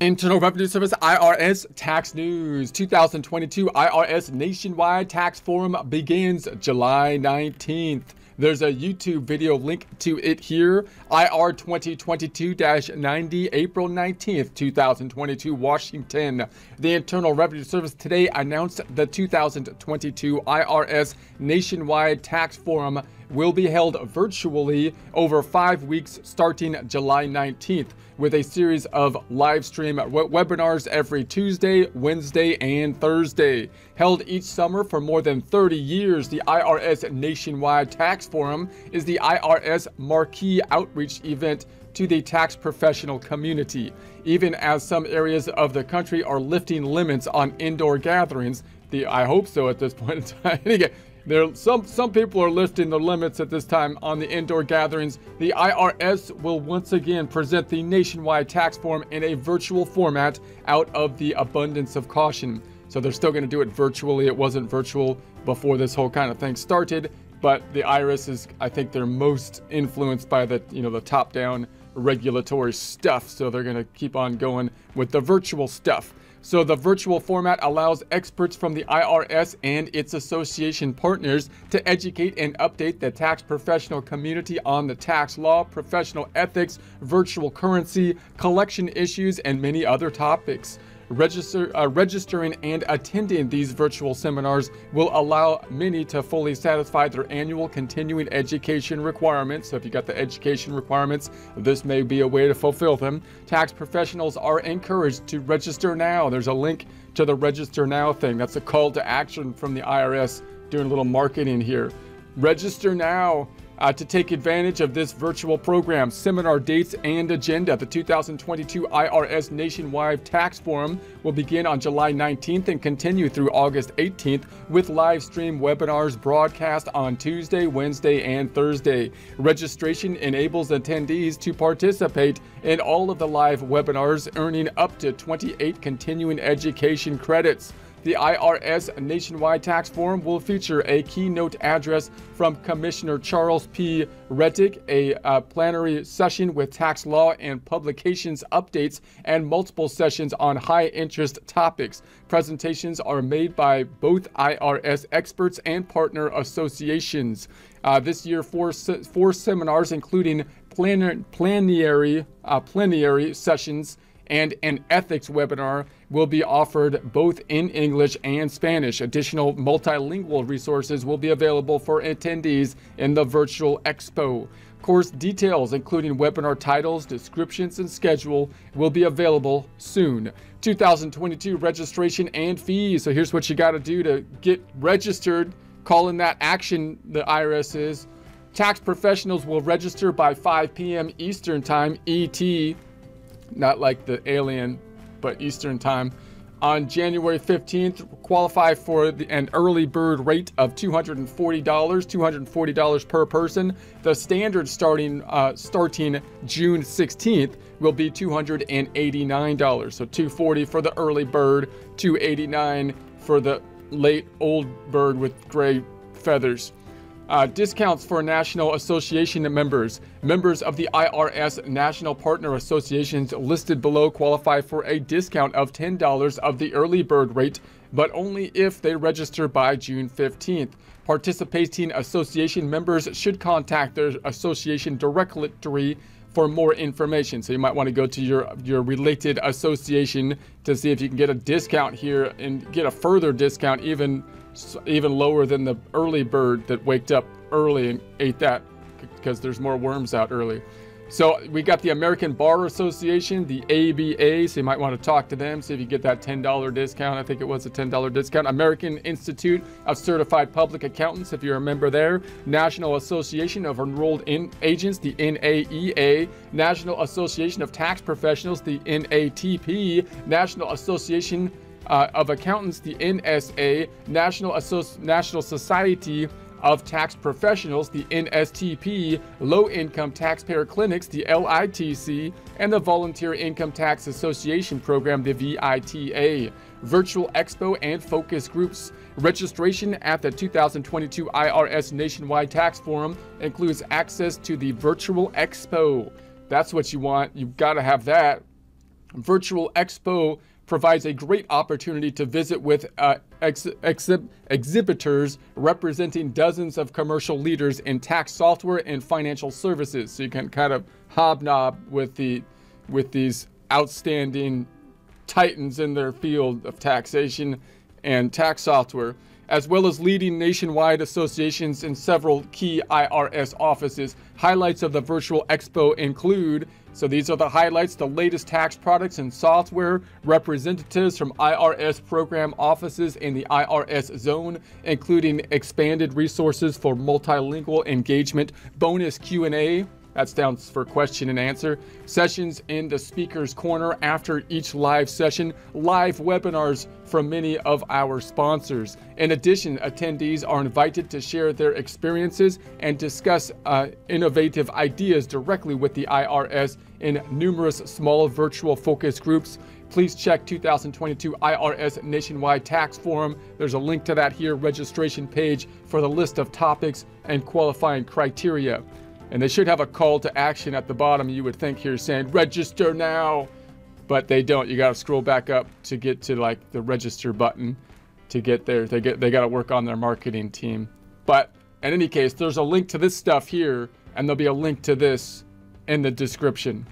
Internal Revenue Service IRS Tax News 2022 IRS Nationwide Tax Forum begins July 19th. There's a YouTube video link to it here. IR 2022-90, April 19th, 2022, Washington. The Internal Revenue Service today announced the 2022 IRS Nationwide Tax Forum will be held virtually over five weeks starting July 19th with a series of live stream webinars every Tuesday, Wednesday, and Thursday. Held each summer for more than 30 years, the IRS Nationwide Tax Forum is the IRS marquee outreach event to the tax professional community. Even as some areas of the country are lifting limits on indoor gatherings, the I hope so at this point in time. There, some some people are lifting the limits at this time on the indoor gatherings. The IRS will once again present the nationwide tax forum in a virtual format out of the abundance of caution. So they're still going to do it virtually. It wasn't virtual before this whole kind of thing started, but the IRS is, I think, they're most influenced by the you know the top-down regulatory stuff. So they're going to keep on going with the virtual stuff. So the virtual format allows experts from the IRS and its association partners to educate and update the tax professional community on the tax law, professional ethics, virtual currency, collection issues, and many other topics. Register, uh, registering and attending these virtual seminars will allow many to fully satisfy their annual continuing education requirements. So, if you got the education requirements, this may be a way to fulfill them. Tax professionals are encouraged to register now. There's a link to the register now thing. That's a call to action from the IRS doing a little marketing here. Register now uh, to take advantage of this virtual program, seminar dates, and agenda. The 2022 IRS Nationwide Tax Forum will begin on July 19th and continue through August 18th with live stream webinars broadcast on Tuesday, Wednesday, and Thursday. Registration enables attendees to participate in all of the live webinars, earning up to 28 continuing education credits. The IRS Nationwide Tax Forum will feature a keynote address from Commissioner Charles P. Rettig, a uh, plenary session with tax law and publications updates, and multiple sessions on high interest topics. Presentations are made by both IRS experts and partner associations. Uh, this year, four, four seminars, including plenary, uh, plenary sessions and an ethics webinar will be offered both in English and Spanish. Additional multilingual resources will be available for attendees in the virtual expo. Course details, including webinar titles, descriptions, and schedule, will be available soon. 2022 registration and fees. So here's what you got to do to get registered. Call in that action the IRS is. Tax professionals will register by 5 p.m. Eastern Time, ET, not like the alien, but Eastern time. On January 15th, qualify for the, an early bird rate of $240, $240 per person. The standard starting uh, starting June 16th will be $289. So 240 for the early bird, 289 for the late old bird with gray feathers. Uh, discounts for National Association members. Members of the IRS National Partner Associations listed below qualify for a discount of $10 of the early bird rate, but only if they register by June 15th. Participating association members should contact their association directory for more information. So you might want to go to your your related association to see if you can get a discount here and get a further discount even even lower than the early bird that waked up early and ate that because there's more worms out early. So we got the American Bar Association, the ABA, so you might want to talk to them, see if you get that $10 discount. I think it was a $10 discount. American Institute of Certified Public Accountants, if you're a member there. National Association of Enrolled in Agents, the NAEA. National Association of Tax Professionals, the NATP. National Association uh, of Accountants, the NSA, National, Associ- National Society of Tax Professionals, the NSTP, Low Income Taxpayer Clinics, the LITC, and the Volunteer Income Tax Association Program, the VITA. Virtual Expo and focus groups. Registration at the 2022 IRS Nationwide Tax Forum includes access to the Virtual Expo. That's what you want. You've got to have that. Virtual Expo provides a great opportunity to visit with uh, ex exhib exhibitors representing dozens of commercial leaders in tax software and financial services. So you can kind of hobnob with the with these outstanding titans in their field of taxation and tax software as well as leading nationwide associations in several key IRS offices. Highlights of the virtual expo include so these are the highlights, the latest tax products and software, representatives from IRS program offices in the IRS zone, including expanded resources for multilingual engagement, bonus Q&A, that stands for question and answer. Sessions in the speaker's corner after each live session. Live webinars from many of our sponsors. In addition, attendees are invited to share their experiences and discuss uh, innovative ideas directly with the IRS in numerous small virtual focus groups. Please check 2022 IRS Nationwide Tax Forum. There's a link to that here, registration page for the list of topics and qualifying criteria. And they should have a call to action at the bottom, you would think here saying, register now. But they don't. You got to scroll back up to get to like the register button to get there. They get they got to work on their marketing team. But in any case, there's a link to this stuff here, and there'll be a link to this in the description.